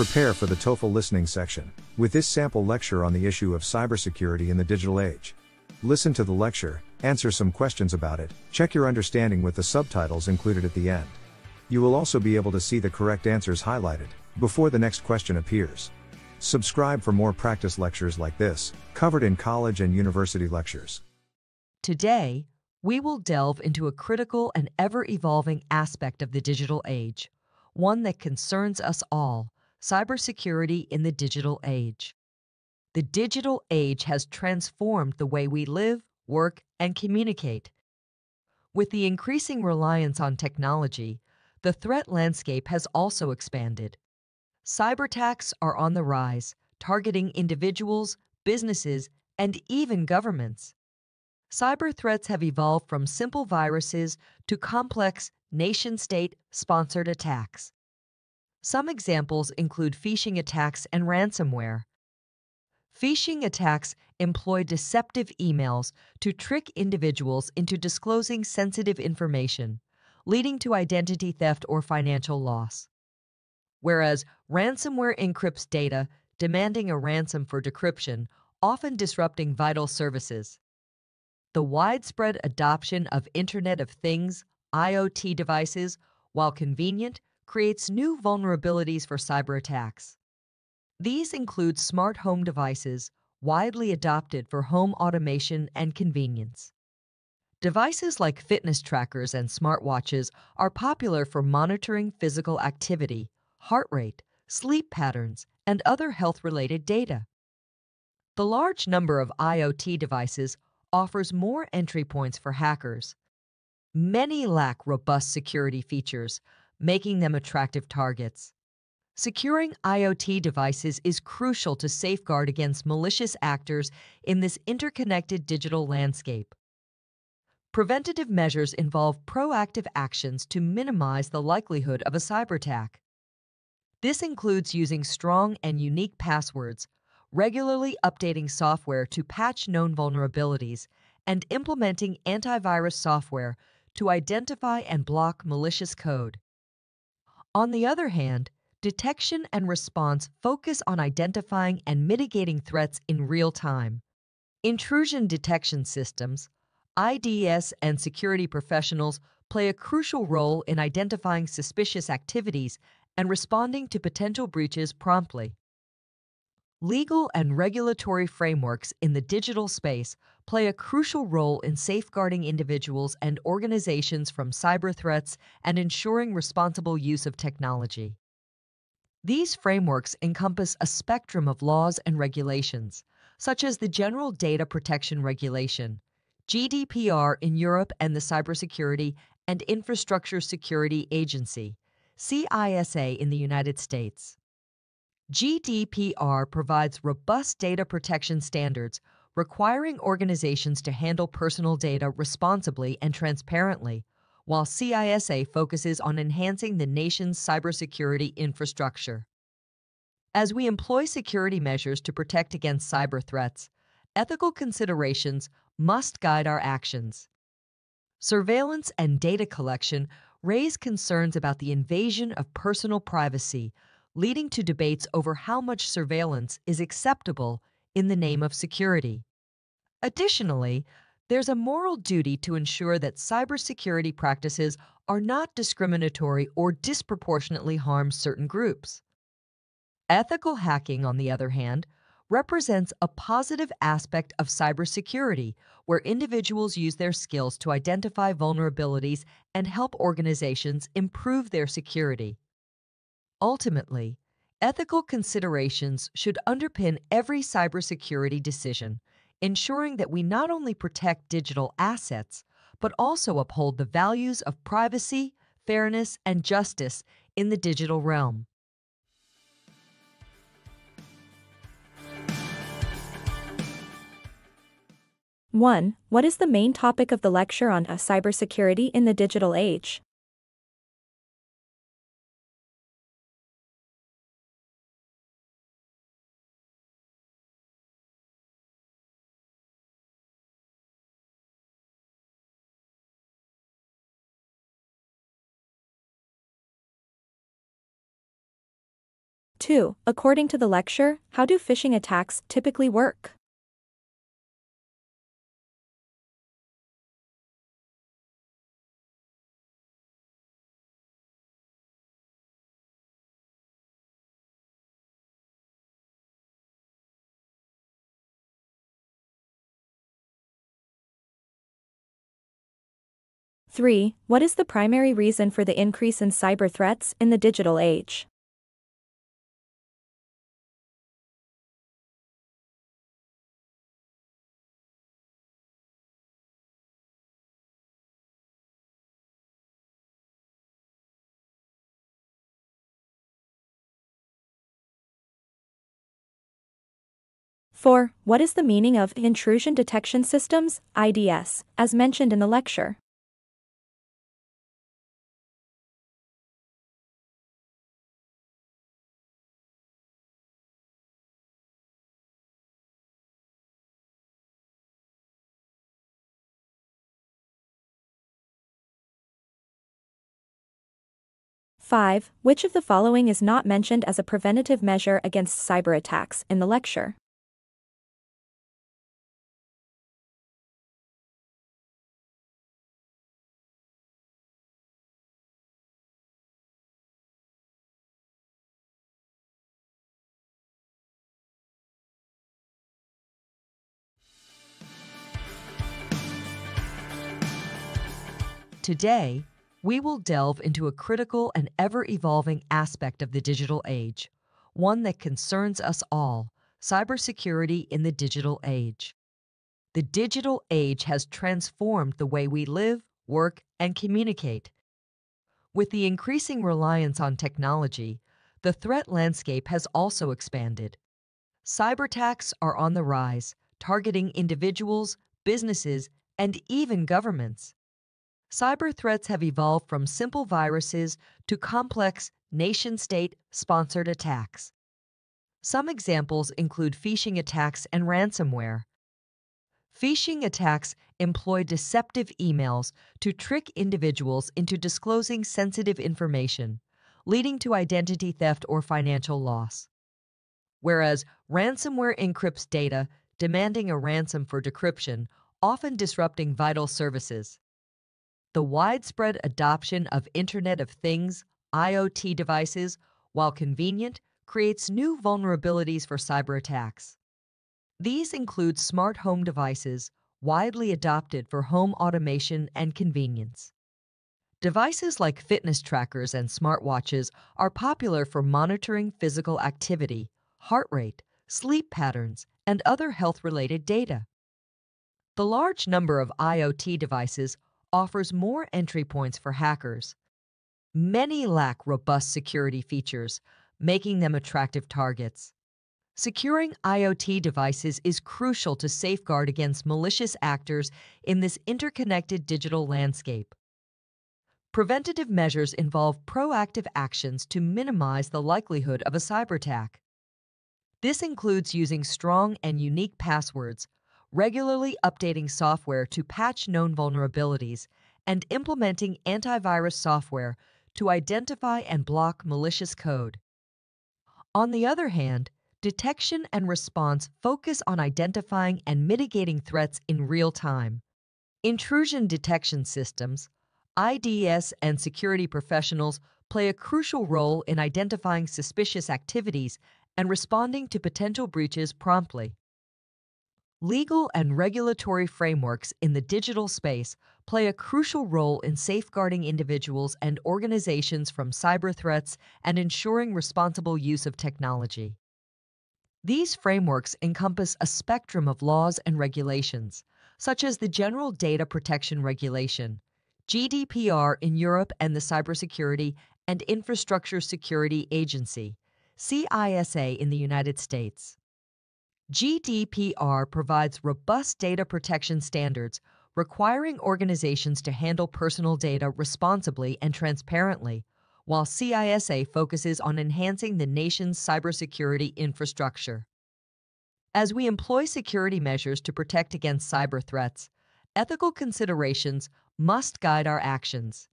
Prepare for the TOEFL listening section with this sample lecture on the issue of cybersecurity in the digital age. Listen to the lecture, answer some questions about it, check your understanding with the subtitles included at the end. You will also be able to see the correct answers highlighted before the next question appears. Subscribe for more practice lectures like this, covered in college and university lectures. Today, we will delve into a critical and ever evolving aspect of the digital age, one that concerns us all cybersecurity in the digital age. The digital age has transformed the way we live, work, and communicate. With the increasing reliance on technology, the threat landscape has also expanded. Cyberattacks are on the rise, targeting individuals, businesses, and even governments. Cyber threats have evolved from simple viruses to complex nation state sponsored attacks. Some examples include phishing attacks and ransomware. Phishing attacks employ deceptive emails to trick individuals into disclosing sensitive information, leading to identity theft or financial loss. Whereas ransomware encrypts data, demanding a ransom for decryption, often disrupting vital services. The widespread adoption of Internet of Things, IoT devices, while convenient, creates new vulnerabilities for cyber attacks. These include smart home devices, widely adopted for home automation and convenience. Devices like fitness trackers and smartwatches are popular for monitoring physical activity, heart rate, sleep patterns, and other health related data. The large number of IoT devices offers more entry points for hackers. Many lack robust security features, making them attractive targets. Securing IoT devices is crucial to safeguard against malicious actors in this interconnected digital landscape. Preventative measures involve proactive actions to minimize the likelihood of a cyber attack. This includes using strong and unique passwords, regularly updating software to patch known vulnerabilities, and implementing antivirus software to identify and block malicious code. On the other hand, detection and response focus on identifying and mitigating threats in real time. Intrusion detection systems, IDS, and security professionals play a crucial role in identifying suspicious activities and responding to potential breaches promptly. Legal and regulatory frameworks in the digital space play a crucial role in safeguarding individuals and organizations from cyber threats and ensuring responsible use of technology. These frameworks encompass a spectrum of laws and regulations, such as the General Data Protection Regulation, GDPR in Europe and the Cybersecurity and Infrastructure Security Agency, CISA in the United States. GDPR provides robust data protection standards requiring organizations to handle personal data responsibly and transparently, while CISA focuses on enhancing the nation's cybersecurity infrastructure. As we employ security measures to protect against cyber threats, ethical considerations must guide our actions. Surveillance and data collection raise concerns about the invasion of personal privacy leading to debates over how much surveillance is acceptable in the name of security. Additionally, there's a moral duty to ensure that cybersecurity practices are not discriminatory or disproportionately harm certain groups. Ethical hacking, on the other hand, represents a positive aspect of cybersecurity where individuals use their skills to identify vulnerabilities and help organizations improve their security. Ultimately, ethical considerations should underpin every cybersecurity decision, ensuring that we not only protect digital assets, but also uphold the values of privacy, fairness, and justice in the digital realm. One, what is the main topic of the lecture on cybersecurity in the digital age? 2. According to the lecture, how do phishing attacks typically work? Three, what is the primary reason for the increase in cyber threats in the digital age? Four, what is the meaning of intrusion detection systems, IDS, as mentioned in the lecture? Five, which of the following is not mentioned as a preventative measure against cyber attacks in the lecture? Today, we will delve into a critical and ever evolving aspect of the digital age, one that concerns us all cybersecurity in the digital age. The digital age has transformed the way we live, work, and communicate. With the increasing reliance on technology, the threat landscape has also expanded. Cyber attacks are on the rise, targeting individuals, businesses, and even governments cyber threats have evolved from simple viruses to complex nation state sponsored attacks. Some examples include phishing attacks and ransomware. Phishing attacks employ deceptive emails to trick individuals into disclosing sensitive information, leading to identity theft or financial loss. Whereas ransomware encrypts data, demanding a ransom for decryption, often disrupting vital services. The widespread adoption of Internet of Things, IoT devices, while convenient, creates new vulnerabilities for cyber attacks. These include smart home devices, widely adopted for home automation and convenience. Devices like fitness trackers and smartwatches are popular for monitoring physical activity, heart rate, sleep patterns, and other health related data. The large number of IoT devices offers more entry points for hackers. Many lack robust security features, making them attractive targets. Securing IoT devices is crucial to safeguard against malicious actors in this interconnected digital landscape. Preventative measures involve proactive actions to minimize the likelihood of a cyber attack. This includes using strong and unique passwords, regularly updating software to patch known vulnerabilities, and implementing antivirus software to identify and block malicious code. On the other hand, detection and response focus on identifying and mitigating threats in real time. Intrusion detection systems, IDS, and security professionals play a crucial role in identifying suspicious activities and responding to potential breaches promptly. Legal and regulatory frameworks in the digital space play a crucial role in safeguarding individuals and organizations from cyber threats and ensuring responsible use of technology. These frameworks encompass a spectrum of laws and regulations, such as the General Data Protection Regulation, GDPR in Europe and the Cybersecurity and Infrastructure Security Agency, CISA in the United States. GDPR provides robust data protection standards requiring organizations to handle personal data responsibly and transparently, while CISA focuses on enhancing the nation's cybersecurity infrastructure. As we employ security measures to protect against cyber threats, ethical considerations must guide our actions.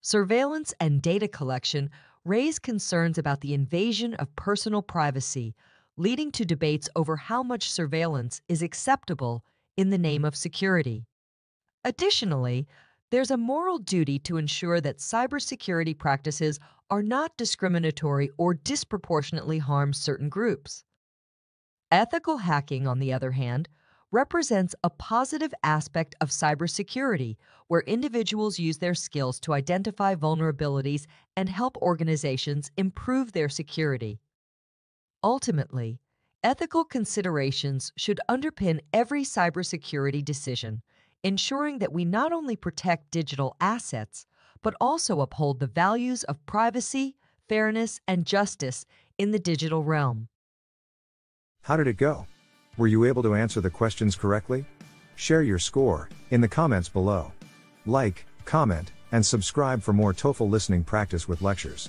Surveillance and data collection raise concerns about the invasion of personal privacy, leading to debates over how much surveillance is acceptable in the name of security. Additionally, there's a moral duty to ensure that cybersecurity practices are not discriminatory or disproportionately harm certain groups. Ethical hacking, on the other hand, represents a positive aspect of cybersecurity where individuals use their skills to identify vulnerabilities and help organizations improve their security. Ultimately, ethical considerations should underpin every cybersecurity decision, ensuring that we not only protect digital assets, but also uphold the values of privacy, fairness, and justice in the digital realm. How did it go? Were you able to answer the questions correctly? Share your score in the comments below. Like, comment, and subscribe for more TOEFL listening practice with lectures.